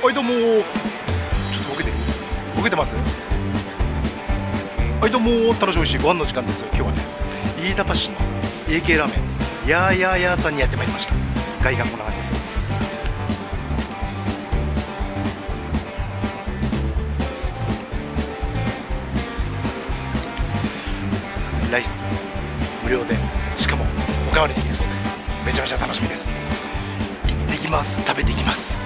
はいどうもちょっとボケてるボケてます？はいどうも楽しい美味しいご飯の時間です今日はね飯田橋の AK ラーメンやーやーやーさんにやってまいりました。外観こんな感じです。ライス無料でしかもおかわりできるそうです。めちゃめちゃ楽しみです。行ってきます。食べてきます。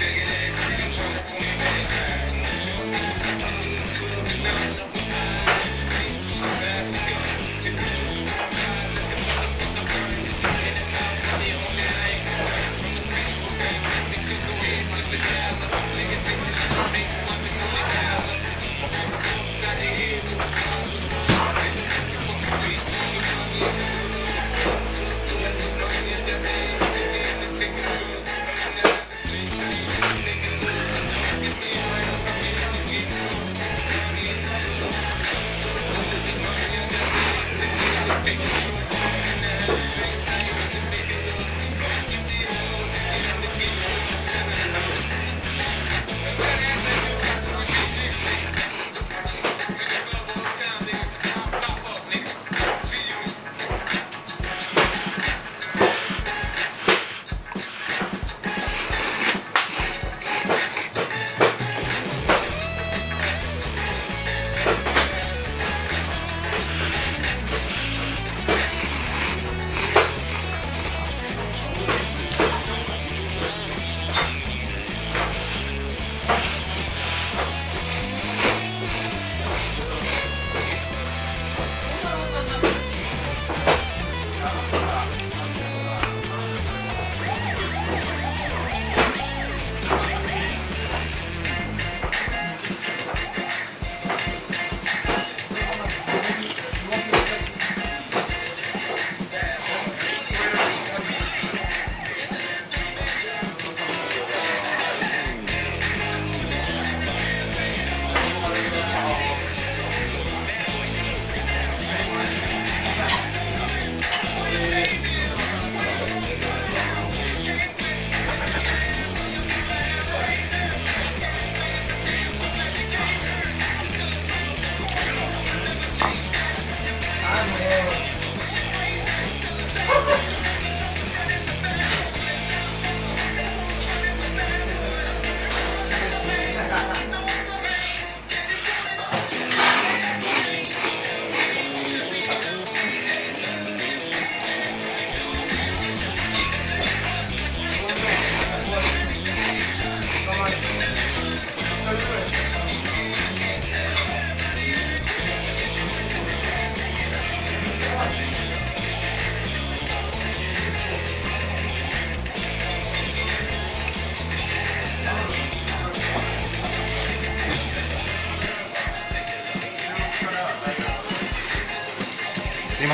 figured it Sing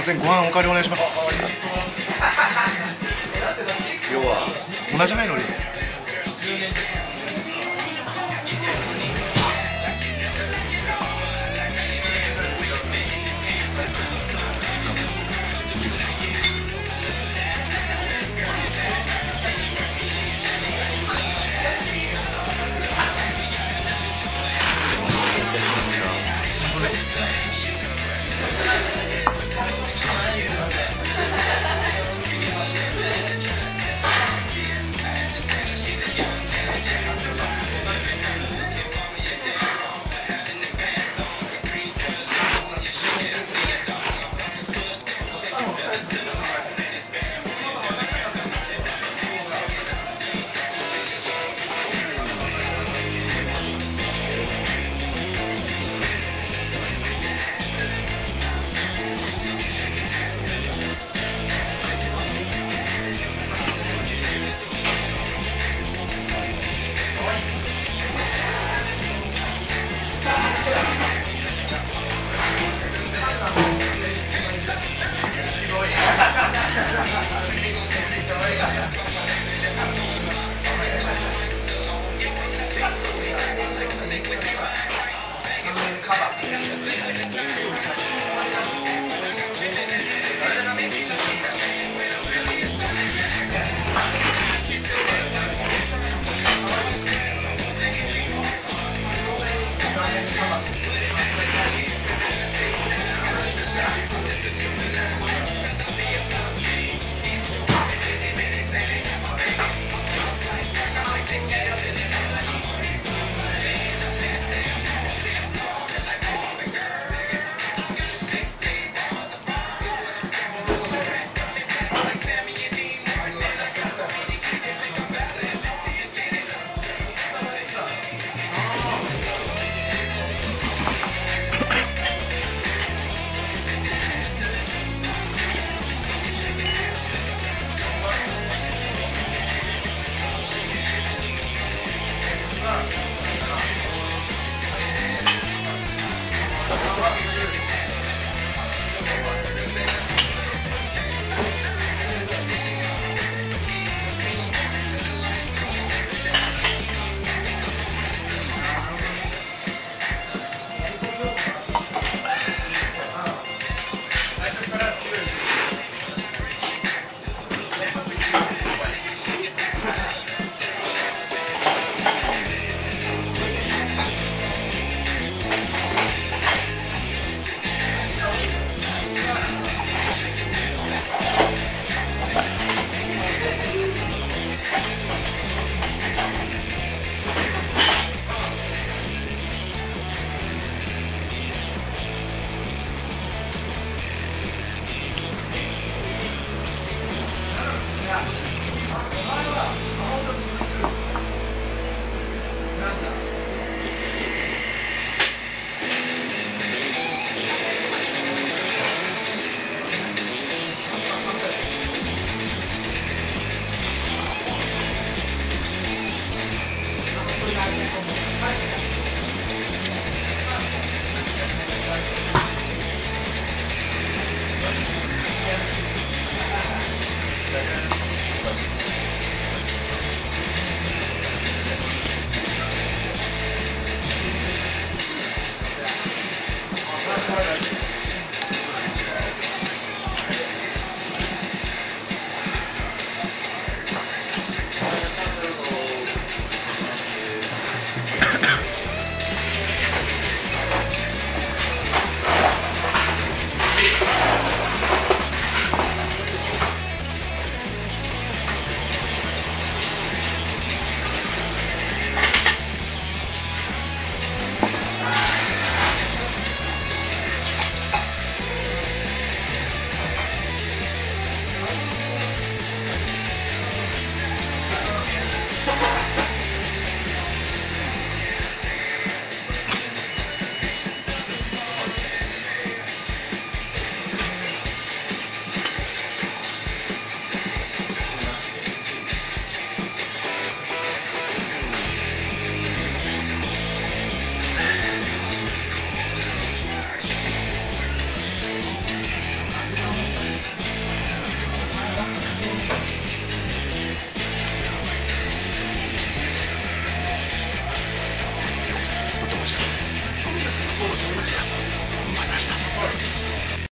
せん。ご飯おかわりお願いします。要 は同じないのに